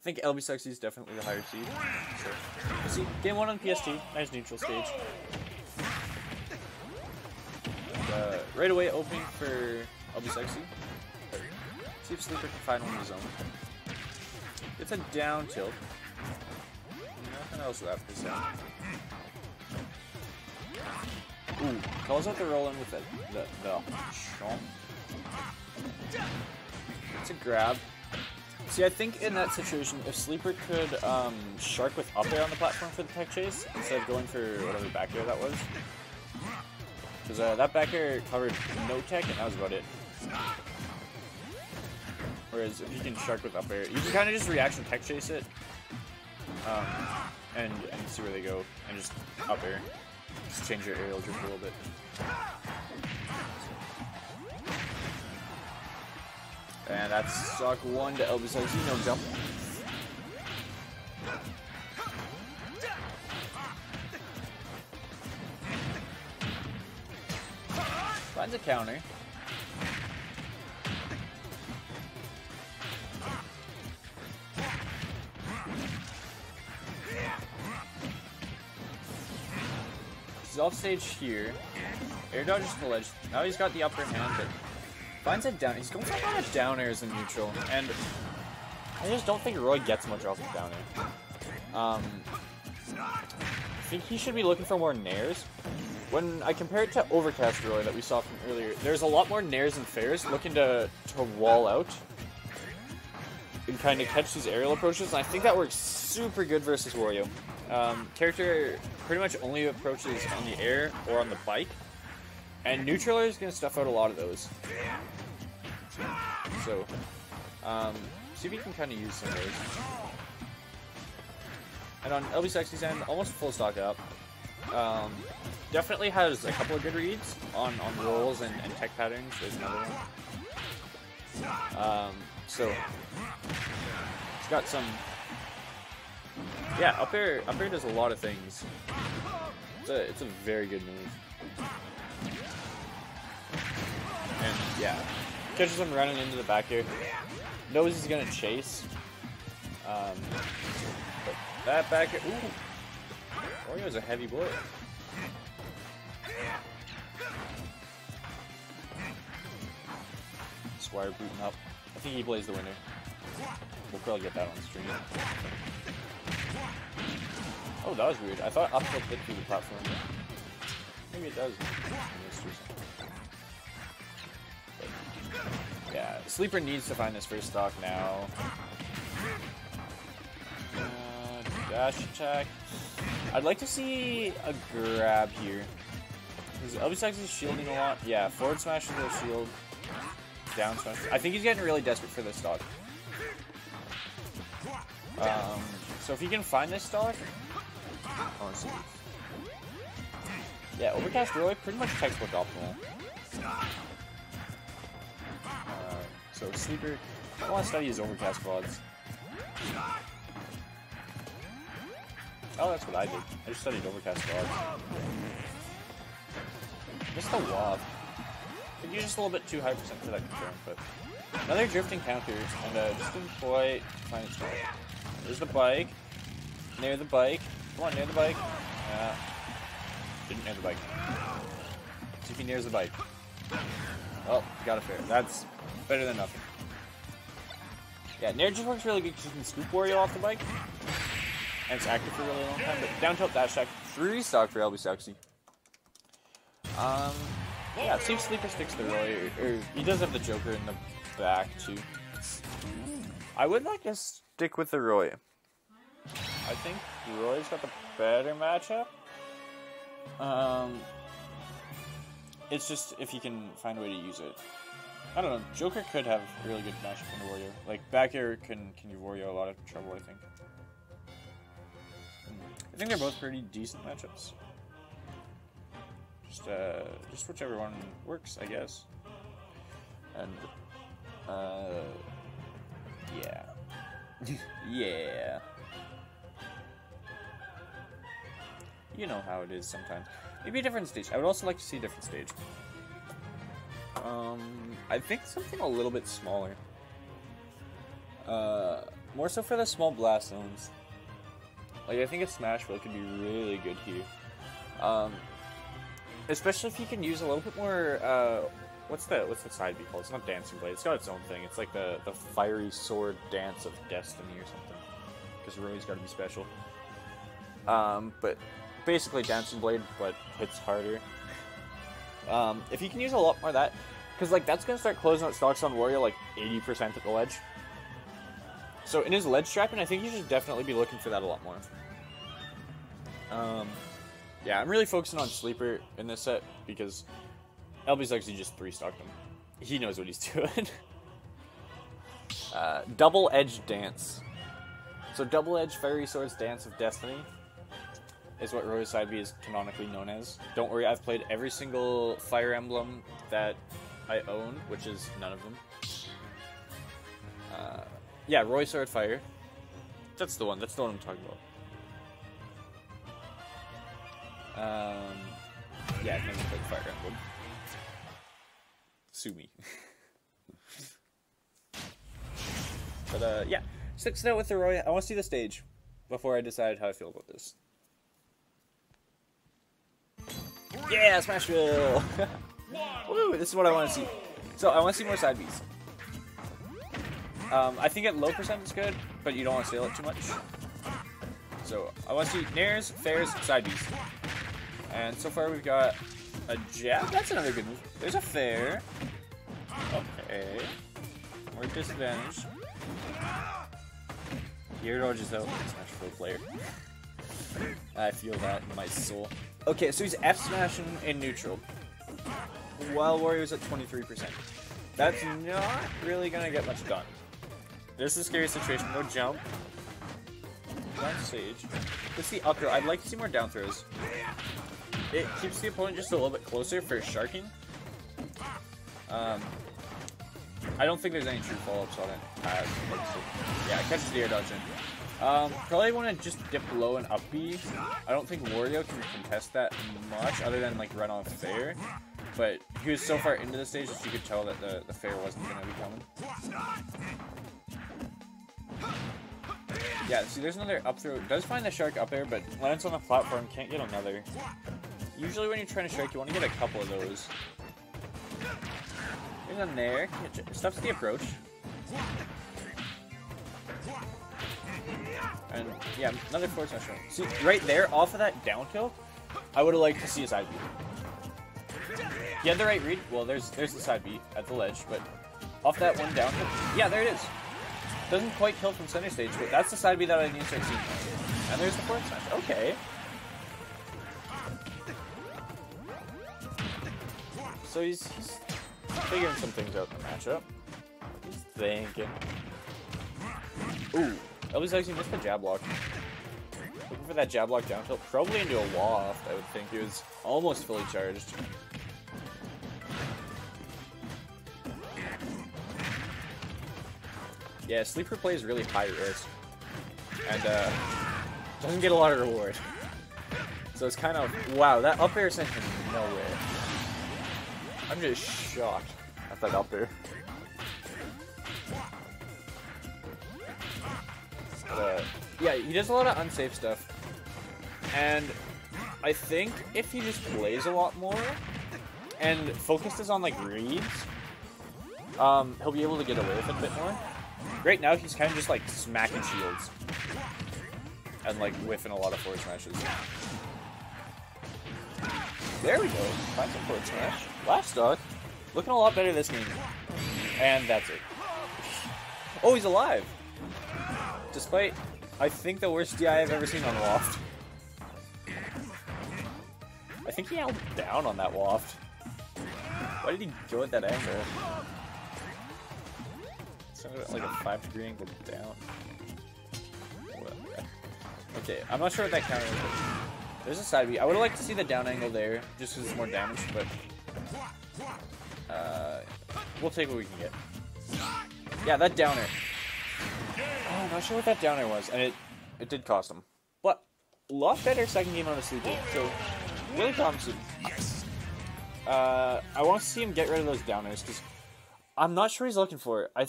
I think LBSukzy is definitely the higher seed. So, see, game one on PS2, nice neutral stage. And, uh, right away, opening for LBSukzy. See if Sleeper can find one of the zone. It's a down tilt. Nothing else left this time. Ooh, calls out the roll in with the, the, the chomp. It's a grab. See, I think in that situation, if Sleeper could um, shark with up air on the platform for the tech chase, instead of going for whatever back air that was. Because uh, that back air covered no tech, and that was about it. Whereas if you can shark with up air, you can kind of just reaction tech chase it. Um, and, and see where they go, and just up air. Just change your aerial drift a little bit. And that's stock one to Elvis no jump. Finds a counter. He's off stage here. Air dodges the ledge. Now he's got the upper hand, but finds it down. He's going for a lot of down airs in neutral, and I just don't think Roy gets much off of down air. Um, I think he should be looking for more nairs. When I compare it to Overcast Roy that we saw from earlier, there's a lot more nairs and fairs looking to, to wall out and kind of catch these aerial approaches, and I think that works super good versus Wario. Um, character pretty much only approaches on the air or on the bike, and Neutraler is going to stuff out a lot of those. So, um, see if you can kind of use some of those. And on LBSukzy's end, almost full stock up. Um, definitely has a couple of good reads on, on rolls and, and tech patterns. There's another one. Um, so, he's got some... Yeah, up air, up air does a lot of things. It's a, it's a very good move. Yeah, catches him running into the back here. Knows he's gonna chase. Um, but that back here, ooh, Wario's a heavy boy. Squire booting up. I think he plays the winner. We'll probably get that on stream. Oh, that was weird. I thought up tilt hit through the platform. Maybe it does. Yeah, Sleeper needs to find his first stock now. Uh, dash attack. I'd like to see a grab here. Elvis is shielding a lot. Yeah, forward smash is a shield. Down smash. I think he's getting really desperate for this stock. Um, so if he can find this stock, yeah, Overcast Roy pretty much textbook optimal. So Sleeper, I want to study his Overcast quads. Oh, that's what I did. I just studied Overcast quads. Just a wob. You're just a little bit too high percent for that confirm, but another drifting counter, and uh, just deploy find its. There's the bike. Near the bike. Come on, near the bike. Uh, didn't near the bike. See if he nears the bike. Oh, got a fair. That's better than nothing. Yeah, Nair just works really good because you can scoop Wario off the bike. And it's active for a really long time. But down tilt dash attack, three stock for LBSukzy. Um, yeah, if Sleeper sticks to Roy. Or, or, he does have the Joker in the back too. I would like to stick with the Roy. I think Roy's got the better matchup. Um, it's just if you can find a way to use it. I don't know. Joker could have a really good matchup in the Wario. Like back air can can give Wario a lot of trouble. I think. I think they're both pretty decent matchups. Just uh, just whichever one works, I guess. And uh, yeah, yeah. You know how it is sometimes. Maybe a different stage. I would also like to see a different stage. Um, I think something a little bit smaller. Uh, more so for the small blast zones. Like I think a Smashville could be really good here. Um, especially if you can use a little bit more. Uh, what's the what's the side be called? It's not Dancing Blade. It's got its own thing. It's like the the fiery sword dance of destiny or something. Because Roy's got to be special. Um, but basically Dancing Blade, but hits harder. Um, if you can use a lot more of that, because like that's gonna start closing out stocks on Wario like 80% at the ledge. So in his ledge trapping, I think you should definitely be looking for that a lot more. Um, yeah, I'm really focusing on Sleeper in this set because LB's actually just three stocked him. He knows what he's doing. uh, double Edge Dance. So Double Edge Fairy Swords Dance of Destiny is what Royal Side is canonically known as. Don't worry, I've played every single Fire Emblem that I own, which is none of them. Uh, yeah, Roy Sword Fire. That's the one. That's the one I'm talking about. Um, yeah, I've never played Fire Emblem. Sue me. but uh, yeah, six out with the Roy. I want to see the stage before I decide how I feel about this. Yeah, Smashville! Woo, this is what I want to see. So I want to see more side Bs. Um, I think at low percent is good, but you don't want to sail it too much. So I want to see Nairs, Fairs, side Bs. And so far we've got a jab. That's another good move. There's a fair. Okay. We're disadvantaged. Gear dodges out. Smash pro player. I feel that in my soul. Okay, so he's F smashing in neutral. While Wario's at 23%. That's not really gonna get much done. This is a scary situation. No jump. Down stage. Let's see up throw. I'd like to see more down throws. It keeps the opponent just a little bit closer for sharking. Um, I don't think there's any true follow-ups on it. Uh, yeah, catches the air dodge in. Um, probably want to just dip low and up B. I don't think Wario can contest that much, other than like run off fair. But he was so far into the stage that you could tell that the, the fair wasn't going to be coming. Yeah, see, there's another up throw. Does find the shark up there, but lands on the platform, can't get another. Usually when you're trying to strike, you want to get a couple of those. There's one there. Stuff's the approach. And yeah, another forward smash. See, right there, off of that down tilt, I would have liked to see a side beat. He had the right read. Well, there's there's the side beat at the ledge, but off that one down tilt, yeah, there it is. Doesn't quite kill from center stage, but that's the side B that I need to start seeing. And there's the fourth smash. Okay. So he's, he's figuring some things out in the matchup. He's thinking. Ooh, Elvis actually missed the jab block. Looking for that jab block down tilt, probably into a waft, I would think. He was almost fully charged. Yeah, sleeper play is really high risk. And, uh, doesn't get a lot of reward. So it's kind of, wow, that up air sent him nowhere. I'm just shocked at that up air. Uh, yeah, he does a lot of unsafe stuff. And I think if he just plays a lot more and focuses on like reads, um, he'll be able to get away with it a bit more. Right now, he's kind of just like smacking shields. And like whiffing a lot of forward smashes. There we go. Find some forward smash. Last dog. Looking a lot better this game. And that's it. Oh, he's alive! Despite, I think, the worst DI I've ever seen on Waft. I think he held down on that Waft. Why did he go at that angle? Sounded like a five degree angle down. Okay, I'm not sure what that counter is. There's a side B. I would have liked to see the down angle there, just because it's more damage, but we'll take what we can get. Yeah, that downer. Oh, I'm not sure what that downer was, and it it did cost him. But a lot better second game on the sleeper, so really promising. Uh, I want to see him get rid of those downers because I'm not sure he's looking for it. I